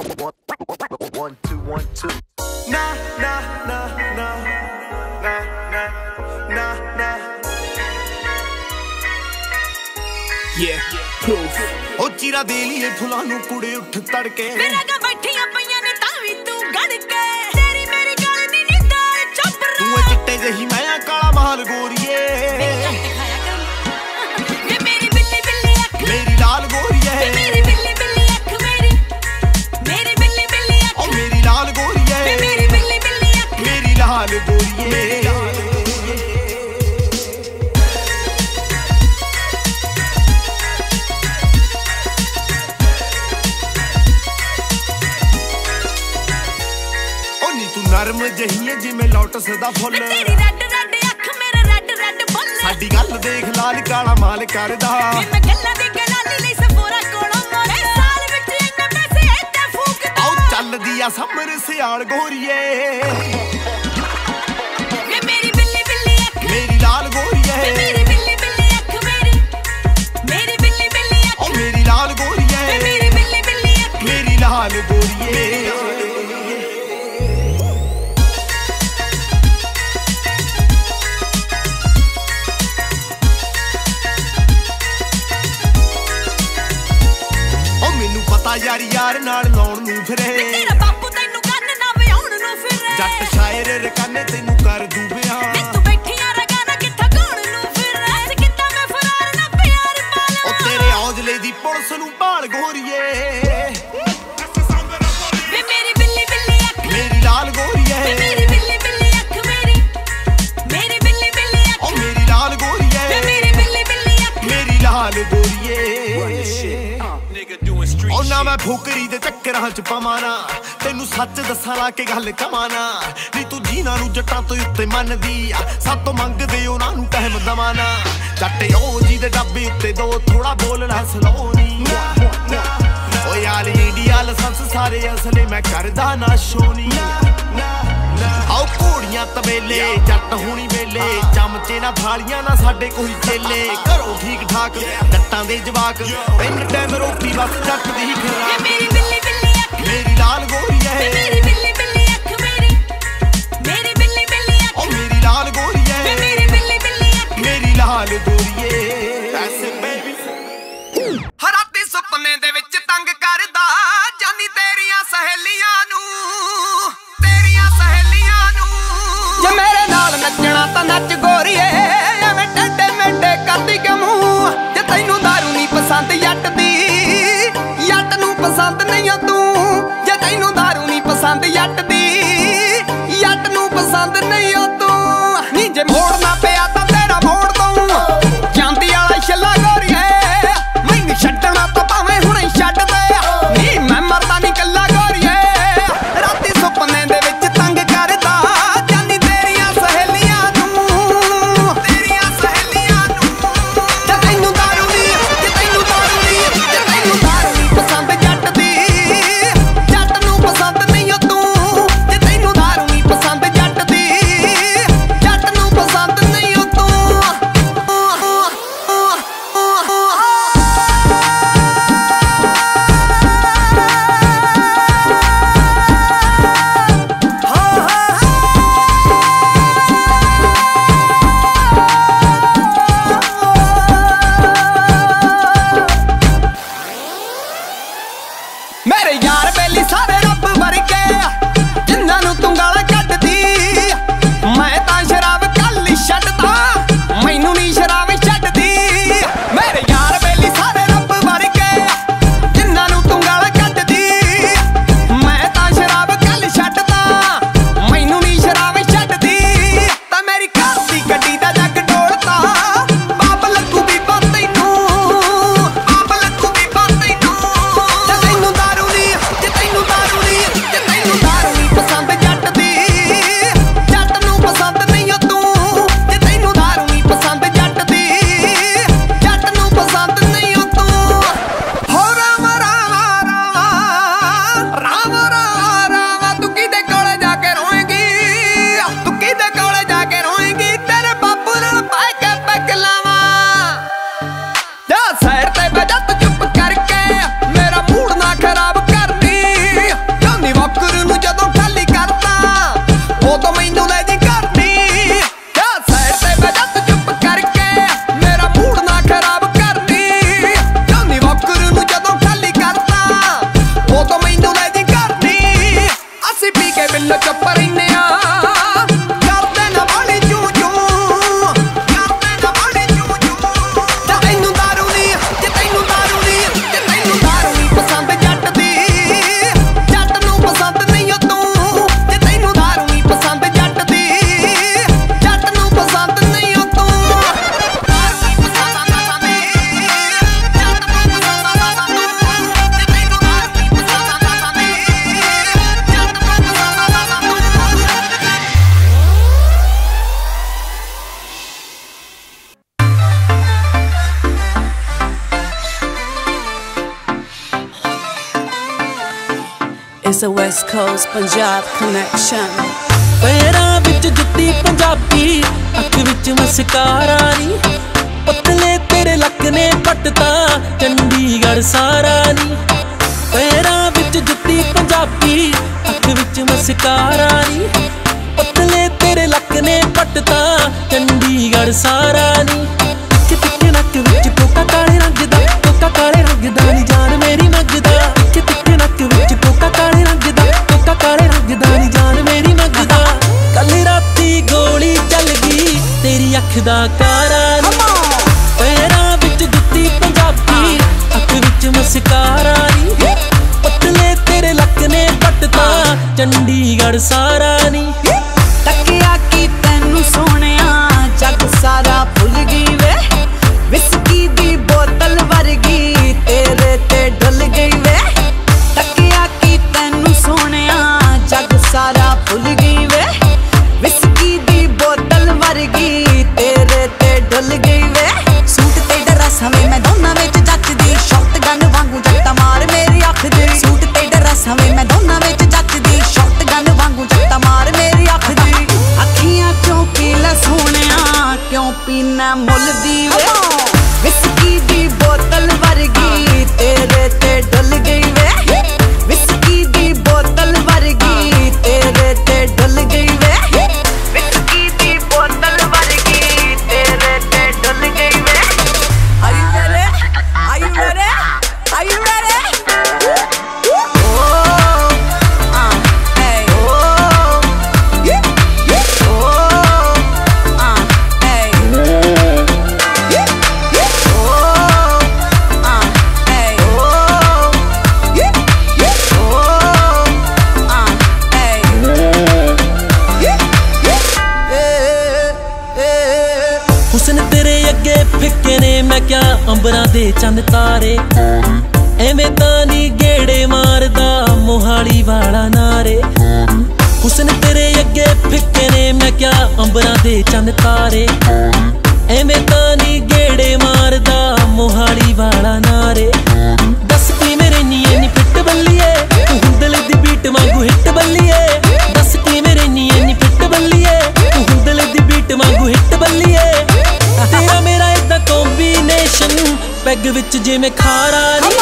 One, two, one, two. Nah, nah, nah, nah. Nah, nah, nah, nah. Yeah, proof. ਉਹ ਚੀਰਾ ਦੇ ਲਈਏ ਫੁੱਲਾਂ ਨੂੰ ਕੁੜੇ ਉੱਠ ਤੜਕੇ ਮੇਰਾ ਗਾ ਬੈਠੀਆਂ ਪਈਆਂ ਨੇ ਤਾਂ ਵੀ ਤੂੰ ਗੜ ਕੇ ਤੇਰੀ ਮੇਰੀ ਗੱਲ ਨਹੀਂ ਨਿੰਦਾ ਚੱਪਰ ਤੂੰ ਚਿੱਟੇ ਜਹੀ ਮੈਂ ਕਾਲਾ ਮਹਾਲ ਗੋਰੀਏ ਨਰਮ ਜਹੀ ਏ ਜਿਵੇਂ ਲੋਟਸ ਦਾ ਫੁੱਲ। ਤੇਰੀ ਰੈੱਡ ਰੈੱਡ ਅੱਖ ਮੇਰਾ ਰੈੱਡ ਰੈੱਡ ਬੁੱਲ। ਸਾਡੀ ਗੱਲ ਦੇਖ ਲਾਲ ਕਾਲਾ ਮਾਲ ਕਰਦਾ। ਮੈਂ ਗੱਲਾਂ ਦੀ ਗਲਾਲੀ ਲਈ ਸਫੋਰਾ ਕੋਲੋਂ ਮੋਰੇ। ਸਾਲ ਵਿੱਚ ਇੰਨੇ ਪੈਸੇ ਇੱਥੇ ਫੂਕਦਾ। ਆਉ ਚੱਲਦੀ ਆ ਸਮਰ ਸਿਆਲ ਗੋਰੀਏ। ਮੇਰੀ ਲਾਲ ਵੇ ਗੋਰੀਏ ਮੇਰੀ ਬਿੱਲੀ ਬਿੱਲੀ ਅੱਖ ਮੇਰੀ। ਮੇਰੀ ਬਿੱਲੀ ਬਿੱਲੀ ਅੱਖ। ਉਹ ਮੇਰੀ ਲਾਲ ਵੇ ਗੋਰੀਏ ਮੇਰੀ ਬਿੱਲੀ ਬਿੱਲੀ ਅੱਖ। ਮੇਰੀ ਲਾਲ ਪਤਾ ਯਾਰ ਯਾਰ ਨਾਲ ਲਾਉਣ ਨੂੰ ਫਿਰੇ। ਤੇਰਾ ਬਾਪੂ ਤੈਨੂੰ ਕੰਨ ਨਾ ਵਿਆਉਣ ਨੂੰ ਫਿਰ। ਜੱਟ ਸ਼ਾਇਰ ਰਕਾਨੇ ਤੈਨੂੰ ਕਰ ਦੂ ਫੁਕਰੀ ਦੇ ਚੱਕਰਾਂ ਚ ਪਵਾਂ ਤੈਨੂੰ ਸੱਚ ਦੱਸਾਂ ਲਾ ਕੇ ਗੱਲ ਕਮਾਂ ਨੀ ਤੂੰ ਜੀਨਾ ਨੂੰ ਜੱਟਾਂ ਤੋਂ ਉੱਤੇ ਮੰਨਦੀ ਆ। ਸਾਤੋਂ ਮੰਗਦੇ ਉਹਨਾਂ ਨੂੰ ਟਹਿਮ ਦਵਾਂ ਜੱਟ ਉਹ ਜੀ ਦੇ ਡੱਬੇ ਉੱਤੇ ਦੋ ਥੋੜਾ ਬੋਲਣਾ ਸਲੋਨੀ ਓ ਯਾਰ ਇੰਡੀਆ ਲਾਇਸੈਂਸ ਸਾਰੇ ਅਸਲੇ ਮੈਂ ਕਰਦਾ ਨਾ ਸ਼ੋਨੀ ਆਓ ਘੋੜੀਆਂ ਤਵੇਲੇ ਜੱਟ ਹੋਣੀ ਵੇਲੇ ਚਮਚੇ ਨਾ ਥਾਲੀਆਂ ਨਾ ਸਾਡੇ ਕੋਈ ਚੇਲੇ। ਘਰੋਂ ਠੀਕ ਠਾਕ ਜੱਟਾਂ ਦੇ ਜਵਾਕ ਤਿੰਨ ਟਾਈਮ ਰੋਟੀ ਬਸ ਜੱਟ ਦੀ ਵੇ ਖਰਾਕ ਮੇਰੀ ਬਿੱਲੀ ਬਿੱਲੀ ਅੱਖ। ਮੇਰੀ ਲਾਲ ਗੋਰੀ ਐ ਮੇਰੀ ਬਿੱਲੀ ਬਿੱਲੀ ਅੱਖ ਮੇਰੀ। ਮੇਰੀ ਬਿੱਲੀ ਬਿੱਲੀ ਅੱਖ। ਓ ਮੇਰੀ ਲਾਲ ਗੋਰੀ ਵੇ ਐ ਮੇਰੀ ਬਿੱਲੀ ਬਿੱਲੀ ਅੱਖ। ਮੇਰੀ ਲਾਲ ਗੋਰੀਏ ਐਸੇ ਬੇਬੀ ਹਰਾਤੀ ਸੁਪਨੇ ਦੇ ਵਿੱਚ ਤੰਗ ਕਰਦਾ ਜਾਨੀ ਤੇਰੀਆਂ ਸਹੇਲੀਆਂ ਨੂੰ। ਜੇ ਮੇਰੇ ਨਾਲ ਨੱਚਣਾ ਤਾਂ ਨੱਚ ਗੋਰੀਏ ਐਵੇਂ ਟੱਡੇ ਮੇਡੇ ਕਰਦੀ ਕਿ ਮੂੰਹ ਜੇ ਤੈਨੂੰ दारू ਨਹੀਂ ਪਸੰਦ ਜੱਟ ਦੀ ਜੱਟ ਨੂੰ ਪਸੰਦ ਨਹੀਂ ਓ ਤੂੰ ਜੇ ਤੈਨੂੰ दारू ਨਹੀਂ ਪਸੰਦ ਜੱਟ ਦੀ It's a West Coast Punjab connection. ਪੈਰਾਂ ਵਿੱਚ ਜੁੱਤੀ ਪੰਜਾਬੀ, ਅੱਖ ਵਿੱਚ ਮਸਕਾਰਾ ਨੀ। ਪਤਲੇ ਤੇਰੇ ਲੱਕ ਨੇ ਪੱਟਤਾ, ਚੰਡੀਗੜ੍ਹ ਸਾਰਾ ਨੀ। ਪੈਰਾਂ ਵਿੱਚ ਜੁੱਤੀ ਪੰਜਾਬੀ, ਅੱਖ ਵਿੱਚ ਮਸਕਾਰਾ ਨੀ। ਪਤਲੇ ਤੇਰੇ ਲੱਕ ਨੇ ਪੱਟਤਾ, ਚੰਡੀਗੜ੍ਹ ਸਾਰਾ ਨੀ। ਤੇਰੀ ਅੱਖ ਦਾ ਕਾਰਾ ਨੀ ਪੈਰਾਂ ਵਿੱਚ ਜੁੱਤੀ ਪੰਜਾਬੀ। ਅੱਖ ਵਿੱਚ ਮਸਕਾਰਾ ਨੀ। ਪਤਲੇ ਤੇਰੇ ਲੱਕ ਨੇ ਪੱਟਤਾ। ਚੰਡੀਗੜ੍ਹ ਸਾਰਾ ਨੀ। ਦੇ ਚੰਨ ਤਾਰੇ। ਐਵੇਂ ਤਾਂ ਨੀ ਗੇੜੇ ਮਾਰਦਾ ਮੋਹਾਲੀ ਵਾਲਾ ਨਾਰੇ। ਹੁਸਨ ਤੇਰੇ ਅੱਗੇ ਫਿੱਕੇ ਨੇ, ਮੈਂ ਕਿਹਾ ਅੰਬਰਾਂ ਦੇ ਚੰਨ ਤਾਰੇ। ਐਵੇਂ ਤਾਂ ਨੀ ਗੇੜੇ ਮਾਰਦਾ ਮੋਹਾਲੀ ਵਾਲਾ ਨਾਰੇ। ਪੈਗ ਵਿੱਚ ਜਿਵੇਂ ਖਾਰਾ ਨੀ।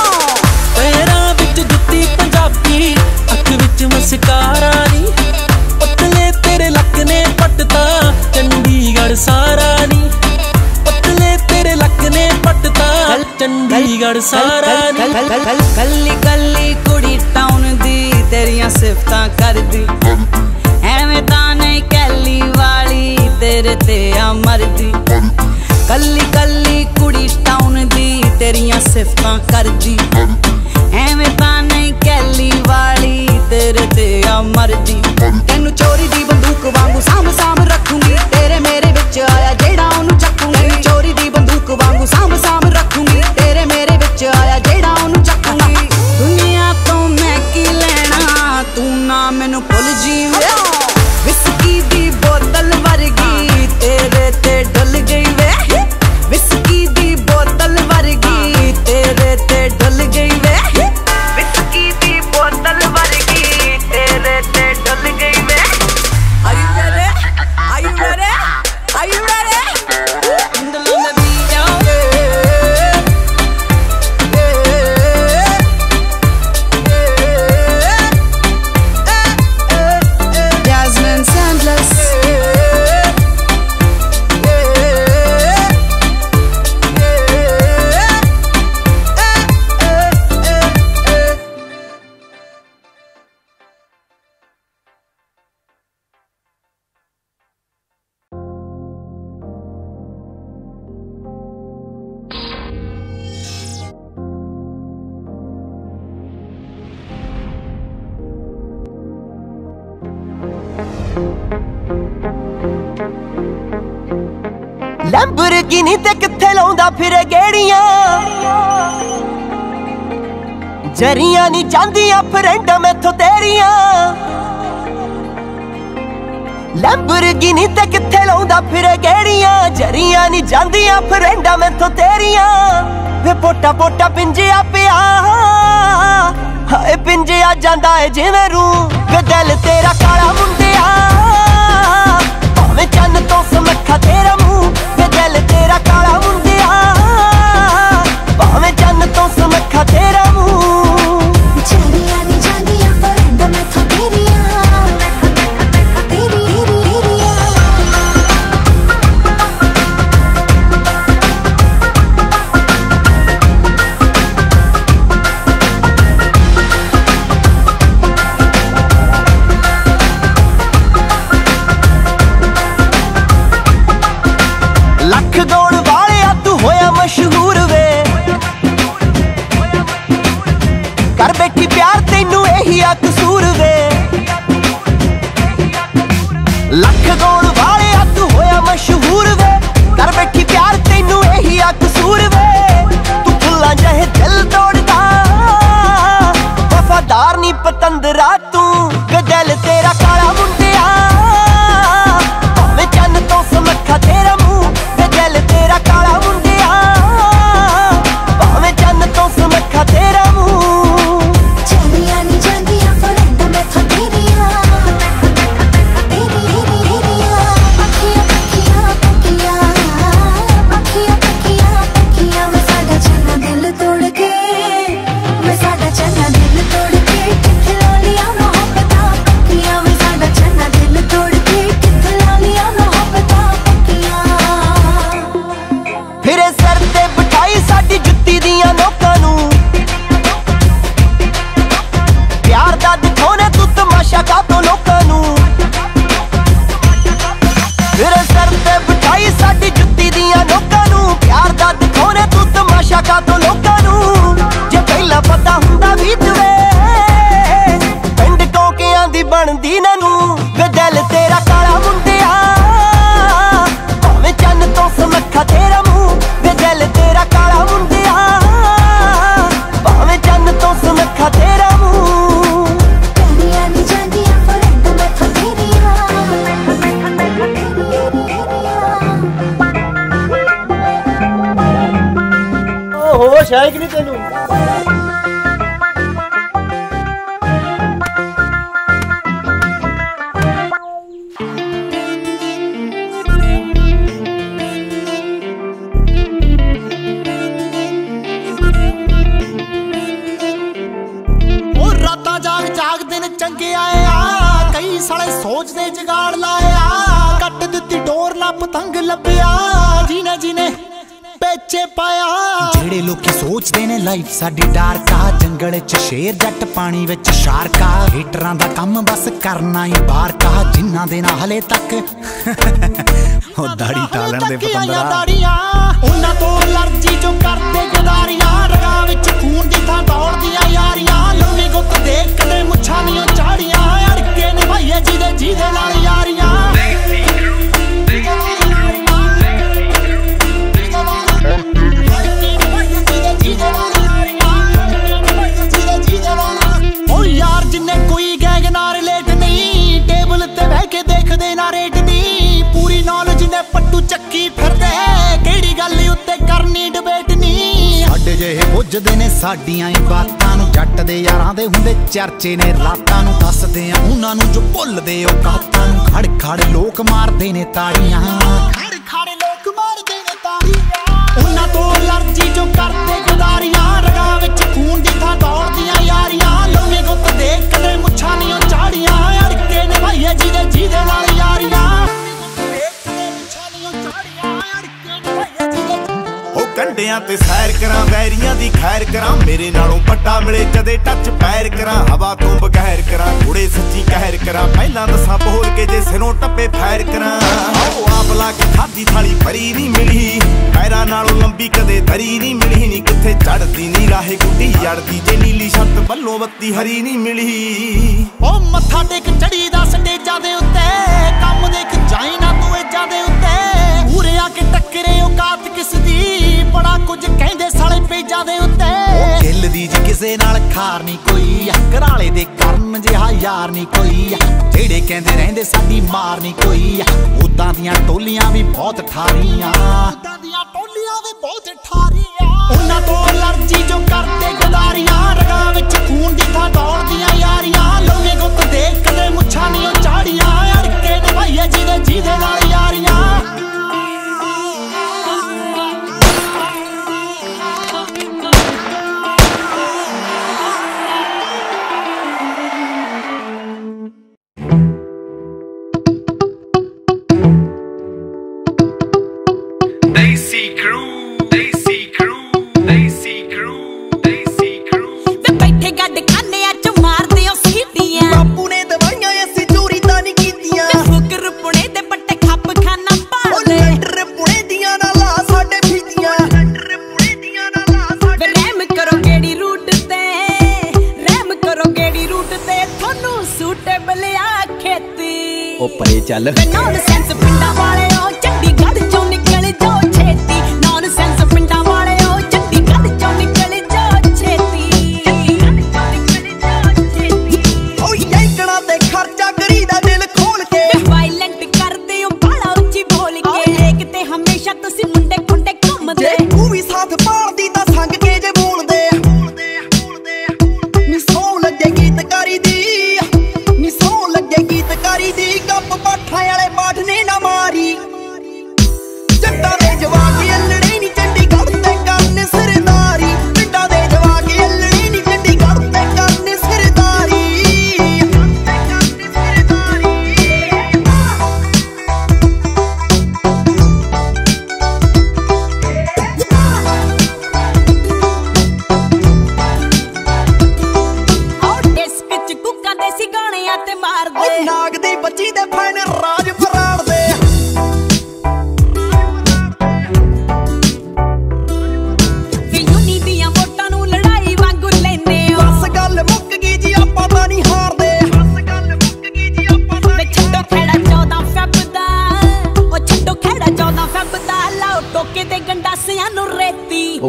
ਪੈਰਾਂ ਵਿੱਚ ਜੁੱਤੀ ਪੰਜਾਬੀ ਅੱਖ ਵਿੱਚ ਮਸਕਾਰਾ ਨੀ। ਪਤਲੇ ਤੇਰੇ ਲੱਕ ਨੇ ਪੱਟਤਾ ਚੰਡੀਗੜ੍ਹ ਸਾਰਾ ਨੀ। ਪਤਲੇ ਤੇਰੇ ਲੱਕ ਨੇ ਪੱਟਤਾ ਚੰਡੀਗੜ੍ਹ ਸਾਰਾ ਨੀ। ਕੱਲੀ ਕੱਲੀ ਕੁੜੀ ਤੇਰੀਆਂ ਸਿਫਤਾਂ ਕਰਦੀ ਐਵੇਂ ਤਾਂ ਨਹੀਂ ਕੈਲੀ ਵਾਲੀ, ਤੇਰੇ ਤੇ ਆ ਮਰਦੀ ਤੈਨੂੰ ਚੋਰੀ ਦੀ ਜਰੀਆਂ ਨਹੀਂ ਜਾਂਦੀਆਂ ਫਰੈਂਡ ਮੈਥੋਂ ਤੇਰੀਆਂ। ਲੈਂਬਰਗਿਨੀ ਤੇ ਕਿੱਥੇ ਲਾਉਂਦਾ ਫਿਰੇ ਗੇੜੀਆਂ ਜਰੀਆਂ ਨਹੀਂ ਜਾਂਦੀਆਂ ਫਰੈਂਡ ਮੈਥੋਂ ਤੇਰੀਆਂ। ਵੇ ਪੋਟਾ ਪੋਟਾ ਪਿੰਜਿਆ ਪਿਆ। ਹਾਏ ਪਿੰਜਿਆ ਜਾਂਦਾ ਏ ਜਿਵੇਂ ਰੂ ਗਦਲ ਤੇਰਾ ਕਾਲਾ ਮੁੰਡਿਆ। ਭਾਵੇਂ ਚੰਨ ਤੋਂ ਸਮੱਖਾ ਤੇਰਾ ਤੰਦਰਾ ਤੂੰ ਗਦਲ ਤੇ 'ਚ ਸ਼ੇਰ ਜੱਟ ਪਾਣੀ ਵਿੱਚ ਸ਼ਾਰਕ। ਹੀਟਰਾਂ ਦਾ ਕੰਮ ਬਸ ਕਰਨਾ ਹੀ ਬਾਹਰ ਕਾ ਜਿਨ੍ਹਾਂ ਦੇ ਨਾਲ ਹਲੇ ਤੱਕ। ਉਹ ਦਾੜੀ ਟਾਲਣ ਦੇ ਪਤੰਦਰਾ। ਉਹਨਾਂ ਤੋਂ ਅਲਰਜੀ ਜੋ ਕਰਦੇ ਗਦਾਰੀਆਂ। ਰਗਾਂ ਵਿੱਚ ਖੂਨ ਦੀ ਥਾਂ ਦੌੜਦੀਆਂ ਯਾਰੀਆਂ। ਲੰਮੀ ਗੁੱਤ ਦੇਖ ਕਦੇ ਮੁੱਛਾਂ ਦੀਆਂ ਝਾੜੀਆਂ। ਅੜਕੇ ਨਿਭਾਈਏ ਜਿਹਦੇ ਜਿਹਦੇ ਨਾਲ ਯਾਰੀਆਂ। ਚੱਕੀ ਫਿਰਦੇ ਕਿਹੜੀ ਗੱਲ ਉੱਤੇ ਕਰਨੀ ਡਿਬੇਟ ਨਹੀਂ ਸਾਡੇ ਜਿਹੇ ਪੁੱਜਦੇ ਨੇ ਸਾਡੀਆਂ ਹੀ ਬਾਤਾਂ ਨੂੰ। ਜੱਟ ਦੇ ਯਾਰਾਂ ਦੇ ਹੁੰਦੇ ਚਰਚੇ ਨੇ ਰਾਤਾਂ ਨੂੰ। ਦੱਸਦੇ ਆ ਉਹਨਾਂ ਨੂੰ ਜੋ ਭੁੱਲਦੇ ਉਹ ਕਾਤਾਂ ਨੂੰ। ਖੜ ਖੜ ਲੋਕ ਮਾਰਦੇ ਨੇ ਤਾੜੀਆਂ। ਖੜ ਖੜ ਲੋਕ ਮਾਰਦੇ ਨੇ ਤਾੜੀਆਂ। ਉਹਨਾਂ ਤੋਂ ਅਲਰਜੀ ਜੋ ਕਰਦੇ ਗਦਾਰੀਆਂ। ਰਗਾਂ ਵਿੱਚ ਖੂਨ ਦੀ ਥਾਂ ਦੌੜਦੀਆਂ ਪੱਟਾ ਟੱਚ ਪੈਰ ਕਰਾਂ, ਹਵਾ ਤੋਂ ਬਗੈਰ ਕਰਾਂ ਕੁੜੇ ਸੱਚੀ ਕਹਿਰ ਕਰਾਂ, ਪਹਿਲਾਂ ਦੱਸਾਂ ਬੋਲ ਕੇ ਜੇ ਸਿਰੋਂ ਟੱਪੇ ਫੈਰ ਕਰਾਂ। ਆਓ ਆਪ ਲਾ ਕੇ ਖਾਦੀ ਥਾਲੀ ਭਰੀ ਨਹੀਂ ਮਿਲੀ, ਪੈਰਾਂ ਨਾਲੋਂ ਲੰਬੀ ਕਦੇ ਧਰੀ ਨਹੀਂ ਮਿਲੀ ਨਹੀਂ ਕਿੱਥੇ ਚੜਦੀ ਨਹੀਂ ਰਾਹੇ ਗੁੱਡੀ ਜੜਦੀ ਜੇ ਨੀਲੀ ਛੱਤ ਵੱਲੋਂ ਬੱਤੀ ਹਰੀ ਨਹੀਂ ਮਿਲੀ। ਉਹ ਮੱਥਾ ਟੇਕ ਚੜੀ ਦਾ ਸਟੇਜਾਂ ਦੇ ਉੱਤੇ, ਕੰਮ ਦੇਖ ਜਾਈ ਕੁਝ ਕਹਿੰਦੇ ਸਾਲੇ ਪੇਜਾਂ ਦੇ ਉੱਤੇ। ਉਹ ਖਿੱਲਦੀ ਜੀ ਕਿਸੇ ਨਾਲ ਖਾਰ ਨਹੀਂ ਕੋਈ ਘਰਾਲੇ ਦੇ ਕਰਨ ਜਿਹਾ ਯਾਰ ਨਹੀਂ ਕੋਈ ਜਿਹੜੇ ਕਹਿੰਦੇ ਰਹਿੰਦੇ ਸਾਡੀ ਮਾਰ ਨਹੀਂ ਕੋਈ ਉਦਾਂ ਦੀਆਂ ਟੋਲੀਆਂ ਵੀ ਬਹੁਤ ਠਾਰੀਆਂ। ਉਦਾਂ ਦੀਆਂ ਟੋਲੀਆਂ ਵੀ ਬਹੁਤ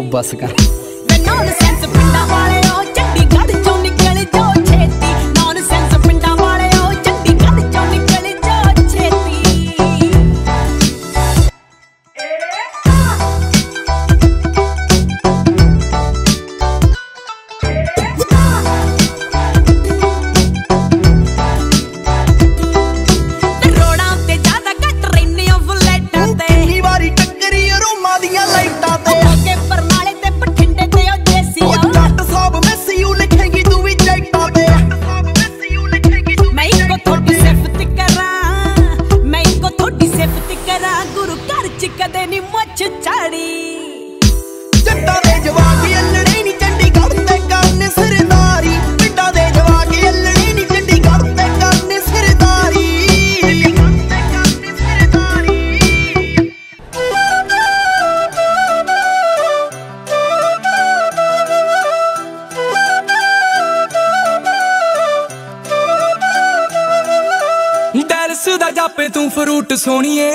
Bassica. ਝੂਟ ਸੋਣੀਏ।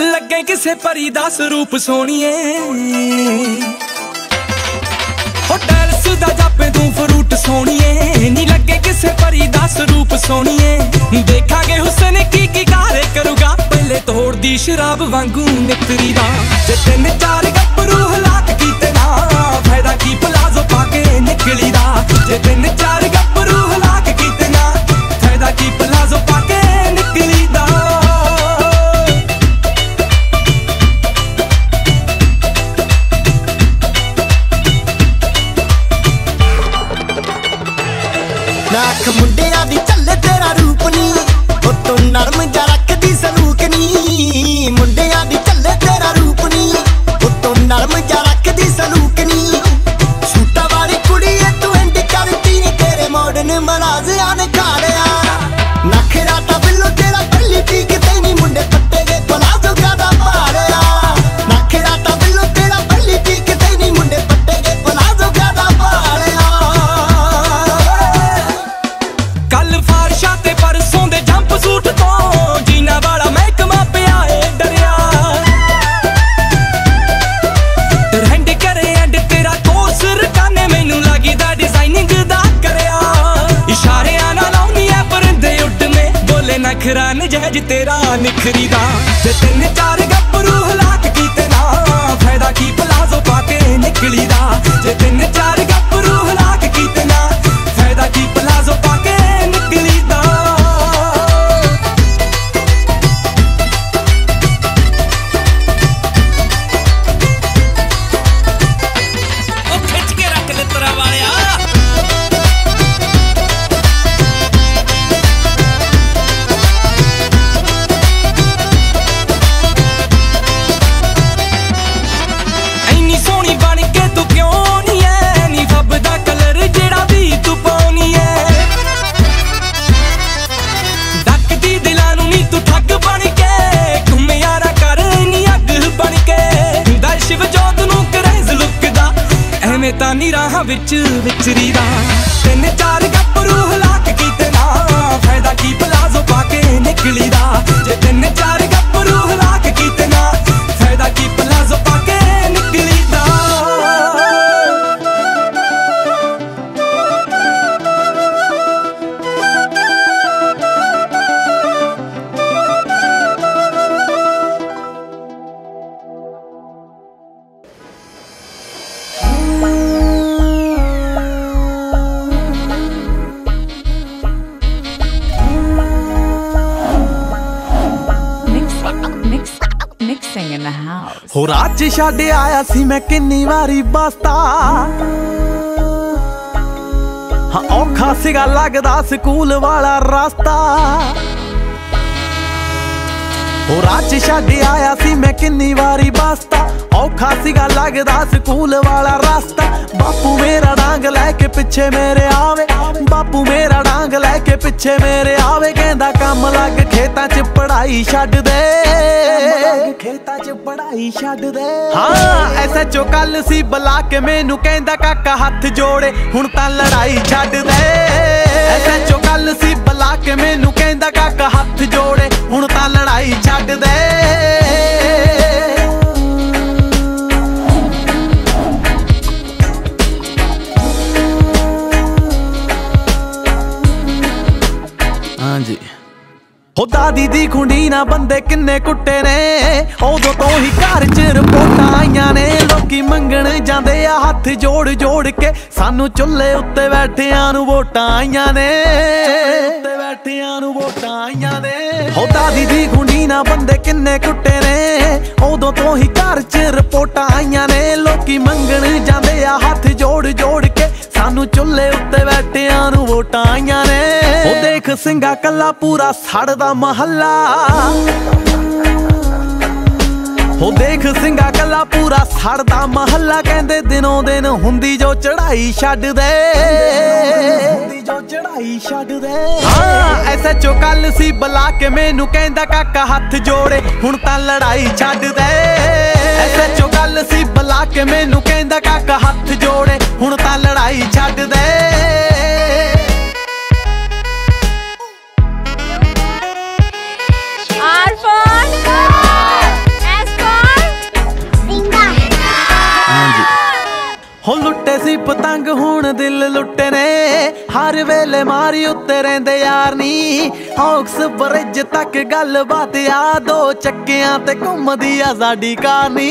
ਲੱਗੇ ਕਿਸੇ ਪਰੀ ਦਾ ਸਰੂਪ ਸੋਣੀਏ। ਹੋਟਲ ਸੁਦਾ ਜਾਪੇ ਤੂੰ ਫਰੂਟ ਸੋਣੀਏ। ਨਹੀਂ ਲੱਗੇ ਕਿਸੇ ਪਰੀ ਦਾ ਸਰੂਪ ਸੋਣੀਏ। ਦੇਖਾਂਗੇ ਹੁਸਨ ਕੀ ਕੀ ਕਾਰੇ ਕਰੂਗਾ। ਪਹਿਲੇ ਤੋੜਦੀ ਸ਼ਰਾਬ ਵਾਂਗੂ ਨਿਕਰੀ ਦਾ। ਜੇ ਤਿੰਨ ਚਾਰ ਗੱਭਰੂ ਹਲਾਕ ਕੀਤੇ ਨਾ, ਫਾਇਦਾ ਕੀ ਪਲਾਜ਼ੋ ਪਾ ਕੇ ਨਿਕਲੀ ਦਾ। ਜੇ ਤਿੰਨ ਚਾਰ ਪਲਾਜ਼ੋ ਪਾ ਮੁੰਡਿਆਂ ਦੀ ਚੱਲੇ ਤੇਰਾ ਰੂਪ ਨਹੀਂ ਉਹ ਤੋਂ ਨਰਮ ਜਰਾ ਅੱਜ ਤੇਰਾ ਨਿਖਰੀ ਦਾ। ਤੇ ਤਿੰਨ ਚਾਰ ਗੱਪਰੂ ਹਲਾਕ ਕੀਤੇ ਨਾ, ਫਾਇਦਾ ਕੀ ਪਲਾਜ਼ੋ ਪਾ ਕੇ ਨਿਕਲੀ ਦਾ। ਜੇ ਤਿੰਨ ਚਾਰ house. ਛੱਡ ਆਇਆ ਸੀ ਮੈਂ ਕਿੰਨੀ ਵਾਰੀ ਬਸਤਾ ਹਾਂ, ਔਖਾ ਸੀਗਾ ਲੱਗਦਾ ਸਕੂਲ ਵਾਲਾ ਰਸਤਾ ਉਹ ਰਾਤ ਚ ਛੱਡ ਆਇਆ ਸੀ ਮੈਂ ਕਿੰਨੀ ਵਾਰੀ ਬਸਤਾ ਔਖਾ ਸੀਗਾ ਲੱਗਦਾ ਸਕੂਲ ਵਾਲਾ ਰਸਤਾ। ਬਾਪੂ ਮੇਰਾ ਡਾਂਗ ਲੈ ਕੇ ਪਿੱਛੇ ਮੇਰੇ ਆਵੇ। ਬਾਪੂ ਮੇਰਾ ਡਾਂਗ ਲੈ ਕੇ ਪਿੱਛੇ ਮੇਰੇ ਆਵੇ। ਕਹਿੰਦਾ ਕੰਮ ਲੱਗ ਖੇਤਾਂ 'ਚ ਪੜਾਈ ਛੱਡ ਦੇ। ਖੇਤਾਂ 'ਚ ਪੜਾਈ ਛੱਡ ਦੇ। ਹਾਂ ਐਸਐਚਓ ਕੱਲ ਸੀ ਬੁਲਾ ਕੇ ਮੈਨੂੰ ਕਹਿੰਦਾ ਕਾਕਾ ਹੱਥ ਜੋੜੇ ਹੁਣ ਤਾਂ ਲੜਾਈ ਛੱਡ ਦੇ। ਐਸਐਚਓ ਕੱਲ ਸੀ ਬੁਲਾ ਕੇ ਮੈਨੂੰ ਕਹਿੰਦਾ ਕਾਕਾ ਹੱਥ ਜੋੜੇ ਹੁਣ ਤਾਂ ਹੋ ਦੀ ਖੁੰਡੀ ਨਾ ਬੰਦੇ ਕਿੰਨੇ ਕੁੱਟੇ ਨੇ। ਉਦੋਂ ਤੋਂ ਹੀ ਘਰ 'ਚ ਰਿਪੋਰਟਾਂ ਆਈਆਂ ਨੇ। ਲੋਕੀ ਮੰਗਣ ਜਾਂਦੇ ਆ ਹੱਥ ਜੋੜ ਜੋੜ ਕੇ। ਸਾਨੂੰ ਚੁੱਲ੍ਹੇ ਉੱਤੇ ਬੈਠਿਆਂ ਨੂੰ ਵੋਟਾਂ ਆਈਆਂ ਨੇ। ਉੱਤੇ ਬੈਠਿਆਂ ਨੂੰ ਵੋਟਾਂ ਆਈਆਂ ਨੇ। ਹੋ ਦਾਦੀ ਦੀ ਖੁੰਡੀ ਨਾ ਬੰਦੇ ਕਿੰਨੇ ਕੁੱਟੇ ਨੇ। ਉਦੋਂ ਤੋਂ ਹੀ ਘਰ 'ਚ ਰਿਪੋਰਟਾਂ ਆਈਆਂ ਨੇ। ਲੋਕੀ ਮੰਗਣ ਜਾਂਦੇ ਆ ਹੱਥ ਜੋੜ ਜੋੜ ਕੇ ਸਾਨੂੰ ਚੁੱਲ੍ਹੇ ਉੱਤੇ ਬੈਠਿਆਂ ਨੂੰ ਵੋਟਾਂ ਆਈਆਂ ਨੇ। ਉਹ ਦੇਖ ਸਿੰਘਾ ਕੱਲਾ ਪੂਰਾ ਸੜਦਾ ਮਹੱਲਾ। ਹੋ ਦੇਖ ਸਿੰਘਾ ਕੱਲਾ ਪੂਰਾ ਸੜਦਾ ਮਹੱਲਾ। ਕਹਿੰਦੇ ਦਿਨੋਂ ਦਿਨ ਹੁੰਦੀ ਜੋ ਚੜਾਈ ਛੱਡ ਦੇ। ਹੁੰਦੀ ਜੋ ਚੜਾਈ ਛੱਡ ਦੇ। ਹਾਂ ਚੋ ਕੱਲ ਸੀ ਬੁਲਾ ਕੇ ਮੈਨੂੰ ਕਹਿੰਦਾ, ਕਾਕਾ ਹੱਥ ਜੋੜੇ, ਹੁਣ ਤਾਂ ਲੜਾਈ ਛੱਡ ਦੇ। ਐਸਐਚਓ ਗੱਲ ਸੀ ਬੁਲਾ ਕੇ ਮੈਨੂੰ ਕਹਿੰਦਾ ਕਾਕਾ ਹੱਥ ਜੋੜੇ, ਹੁਣ ਤਾਂ ਲੜਾਈ ਛੱਡ ਦੇ। R ਹੋ ਲੁੱਟੇ ਸੀ ਪਤੰਗ, ਹੁਣ ਦਿਲ ਲੁੱਟੇ ਨੇ। ਹਰ ਵੇਲੇ ਮਾਰੀ ਉੱਤੇ ਰਹਿੰਦੇ ਯਾਰ ਨੀ ਹੌਕਸ ਬ੍ਰਿਜ ਤੱਕ ਗੱਲਬਾਤ ਆ, ਦੋ ਚੱਕਿਆਂ ਤੇ ਘੁੰਮਦੀ ਆ ਸਾਡੀ ਕਹਾਣੀ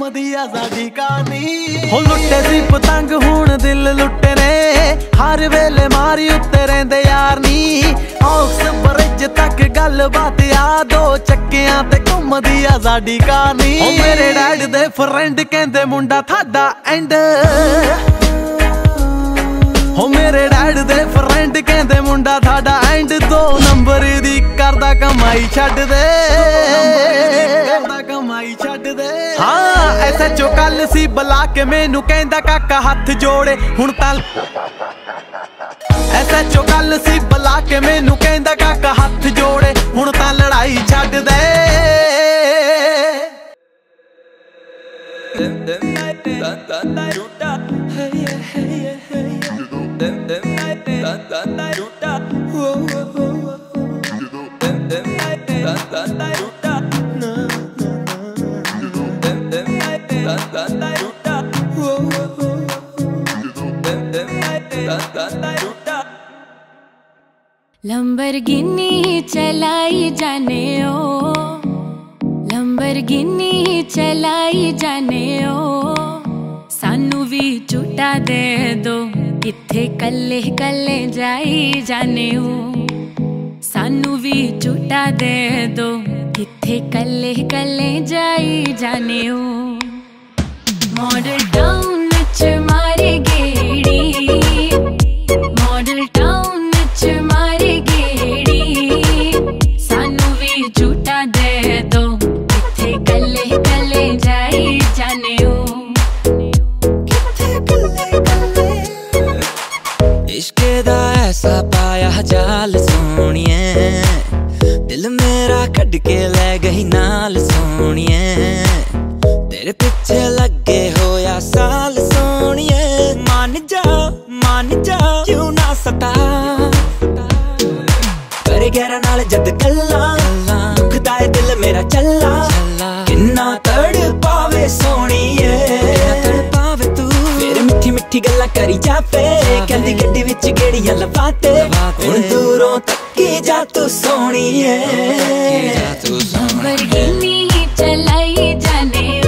ਘੁੰਮਦੀ ਆ ਸਾਡੀ ਕਹਾਣੀ। ਹੋ ਲੁੱਟੇ ਸੀ ਪਤੰਗ ਹੁਣ ਦਿਲ ਲੁੱਟੇ ਨੇ। ਹਰ ਵੇਲੇ ਮਾਰੀ ਉੱਤੇ ਰਹਿੰਦੇ ਯਾਰ ਨੀ ਹੌਕਸ ਬ੍ਰਿਜ ਤੱਕ ਗੱਲਬਾਤ ਆ ਦੋ ਚੱਕਿਆਂ ਤੇ ਘੁੰਮਦੀ ਆ ਸਾਡੀ ਕਹਾਣੀ। ਓ ਮੇਰੇ ਡੈਡ ਦੇ ਫਰੈਂਡ ਕਹਿੰਦੇ ਮੁੰਡਾ ਤੁਹਾਡਾ ਐਂਡ ਹੋ ਮੇਰੇ ਡੈਡ ਦੇ ਫਰੈਂਡ ਕਹਿੰਦੇ ਮੁੰਡਾ ਤੁਹਾਡਾ ਐਂਡ ਦੋ ਨੰਬਰ ਦੀ ਕਰਦਾ ਕਮਾਈ ਛੱਡ ਦੇ। ਕਰਦਾ ਕਮਾਈ ਛੱਡ ਦੇ। ਹਾਂ ਐਸਐਚਓ ਕੱਲ ਸੀ, ਬੁਲਾ ਕੇ ਮੈਨੂੰ ਕਹਿੰਦਾ, ਕਾਕਾ, ਹੱਥ ਜੋੜੇ। ਹੁਣ ਤਾਂ ਐਸਐਚਓ ਕੱਲ ਸੀ, ਬੁਲਾ ਕੇ ਮੈਨੂੰ ਕਹਿੰਦਾ, ਕਾਕਾ, ਹੱਥ ਜੋੜੇ। ਹੁਣ ਤਾਂ ਲੜਾਈ ਛੱਡ ਦੇ। लंबरगिनी चलाई जाने ओ। लंबरगिनी चलाई जाने ओ। सानू भी झूठा दे दो किथे कल्ले कल्ले जाई जाने ओ। सानू भी झूठा दे दो किथे कल्ले कल्ले जाई जाने ओ। मॉडल टाउन च ਗੱਲਾਂ ਦੁਖਦਾ ਏ ਦਿਲ ਮੇਰਾ ਚੱਲਾ। ਕਿੰਨਾ ਤੜ ਪਾਵੇ ਸੋਣੀਏ। ਤੜ ਪਾਵੇ ਤੂੰ। ਫੇਰ ਮਿੱਠੀ ਮਿੱਠੀ ਗੱਲਾਂ ਕਰੀ ਜਾਵੇ। ਕਹਿੰਦੀ ਗੱਡੀ ਵਿੱਚ ਗੇੜੀਆਂ ਲਵਾਤੇ। ਹੁਣ ਦੂਰੋਂ ਤੱਕੀ ਜਾ ਤੂੰ ਸੋਣੀਏ। ਤੂੰ ਸੋਣੀਏ। ਮਰਗੀਨੀ ਚਲਾਈ ਜਾਣੇ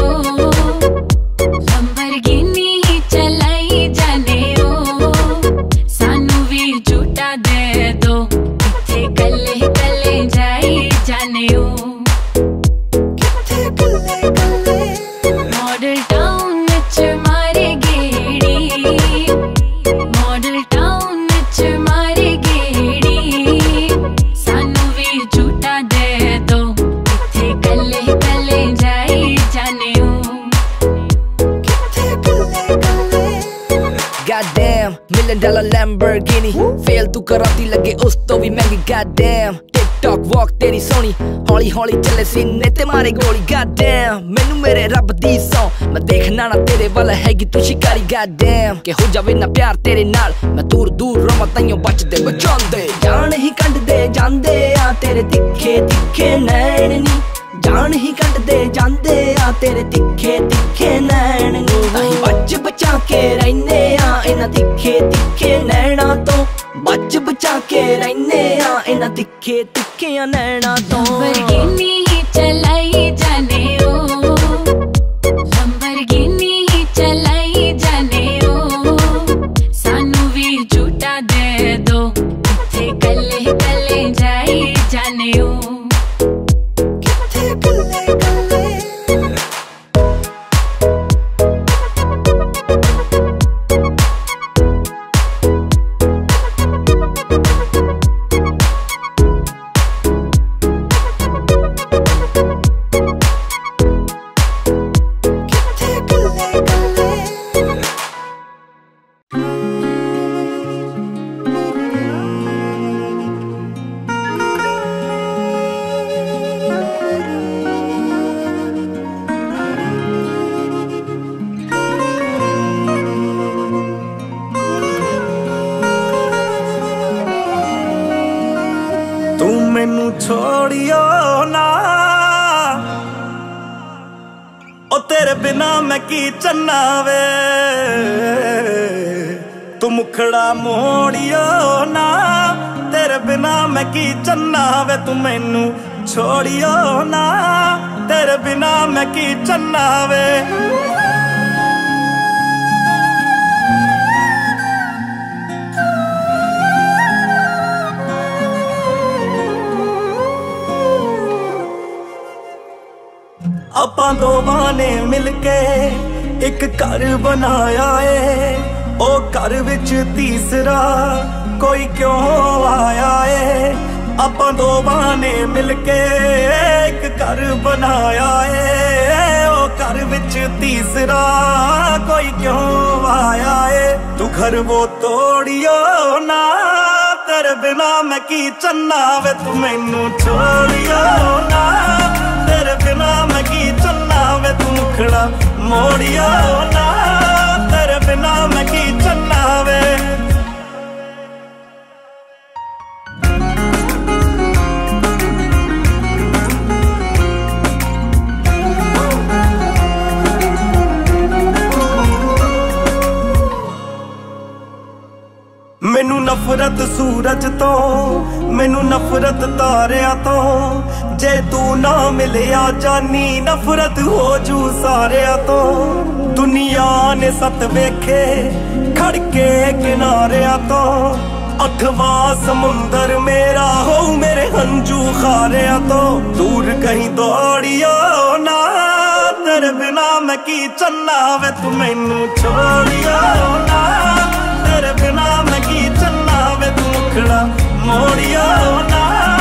Dollar Lamborghini ਫੇਲ ਤੂੰ ਕਰਾਤੀ ਲੱਗੇ ਉਸ ਤੋਂ ਵੀ ਮਹਿੰਗੀ। Goddamn TikTok walk ਤੇਰੀ ਸੋਹਣੀ। ਹੌਲੀ ਹੌਲੀ ਚੱਲੇ ਸੀਨੇ ਤੇ ਮਾਰੇ ਗੋਲੀ। Goddamn ਮੈਨੂੰ ਮੇਰੇ ਰੱਬ ਦੀ ਸੌ। ਮੈਂ ਦੇਖਣਾ ਨਾ ਤੇਰੇ ਵੱਲ ਹੈਗੀ ਤੂੰ ਸ਼ਿਕਾਰੀ। Goddamn ਕਿ ਹੋ ਜਾਵੇ ਨਾ ਪਿਆਰ ਤੇਰੇ ਨਾਲ। ਮੈਂ ਦੂਰ ਦੂਰ ਰਵਾਂ ਤਾਈਓ ਬਚਦੇ ਬਚਾਉਂਦੇ। ਜਾਣ ਹੀ ਕੱਢਦੇ ਜਾਂਦੇ ਆ ਤੇਰੇ ਤਿੱਖੇ ਤਿੱਖੇ ਨੈਣ ਨੀ। ਜਾਣ ਹੀ ਕੱਢਦੇ ਜਾਂਦੇ ਆ ਤੇਰੇ ਤਿੱਖੇ ਤਿੱਖੇ ਨੈਣ ਨੂੰ। ਅਸੀਂ ਬੱਚ ਬਚਾ ਕੇ ਰਹਿਨੇ ਆ, ਇਹਨਾਂ ਤਿੱਖੇ ਤਿੱਖੇ ਨੈਣਾ ਤੋਂ। ਬਚ ਬਚਾ ਕੇ ਰਹਿਨੇ ਆ, ਇਹਨਾਂ ਤਿੱਖੇ ਤਿੱਖੇ ਨੈਣਾ ਤੋਂ। ਵਰਗੀਨੀ ਹੀ ਚਲਾਈ ਜਾ ਕੀ ਚੰਨਾ ਵੇ ਤੂੰ ਮੁਖੜਾ ਮੋੜਿਓ ਨਾ, ਤੇਰੇ ਬਿਨਾ ਮੈਂ ਕੀ ਚੰਨਾ ਵੇ ਤੂੰ ਮੈਨੂੰ ਛੋੜਿਓ ਨਾ, ਤੇਰੇ ਬਿਨਾ ਮੈਂ ਕੀ ਚੰਨਾ ਵੇ ਆਪਾਂ ਦੋਵਾਂ ਨੇ ਮਿਲ ਕੇ ਇੱਕ ਘਰ ਬਣਾਇਆ ਏ। ਉਹ ਘਰ ਵਿੱਚ ਤੀਸਰਾ ਕੋਈ ਕਿਉਂ ਆਇਆ ਏ? ਆਪਾਂ ਦੋਵਾਂ ਨੇ ਮਿਲ ਕੇ ਇੱਕ ਘਰ ਬਣਾਇਆ ਏ। ਉਹ ਘਰ ਵਿੱਚ ਤੀਸਰਾ ਕੋਈ ਕਿਉਂ ਆਇਆ ਏ? ਤੂੰ ਘਰ ਉਹ ਤੋੜਿਓ ਨਾ, ਤੇਰੇ ਬਿਨਾ ਮੈਂ ਕੀ ਚੰਨਾ ਵੇ? ਤੂੰ ਮੈਨੂੰ ਛੋੜਿਓ ਨਾ, ਤੇਰੇ ਬਿਨਾ ਵੇ ਤੂੰ ਮੋੜਿਆ ਨਾ। ਮੈਨੂੰ ਨਫ਼ਰਤ ਸੂਰਜ ਤੋਂ, ਮੈਨੂੰ ਨਫ਼ਰਤ ਤਾਰਿਆਂ ਤੋਂ। ਜੇ ਤੂੰ ਨਾ ਮਿਲਿਆ ਜਾਨੀ, ਨਫ਼ਰਤ ਹੋ ਜੂ ਸਾਰਿਆਂ ਤੋਂ। ਦੁਨੀਆ ਨੇ ਸਤ ਵੇਖੇ ਖੜ ਕੇ ਕਿਨਾਰਿਆਂ ਤੋਂ। ਅਠਵਾਂ ਸਮੁੰਦਰ ਮੇਰਾ ਹੋ ਮੇਰੇ ਹੰਝੂ ਖਾਰਿਆਂ ਤੋਂ। ਦੂਰ ਕਹੀਂ ਦੌੜਿਓ ਨਾ, ਤੇਰੇ ਬਿਨਾ ਮੈਂ ਕੀ ਚੰਨਾ ਵੇ ਤੂੰ ਮੈਨੂੰ ਛੋੜਿਓ ਨਾ। ਮੋੜਿਓ ਨਾ।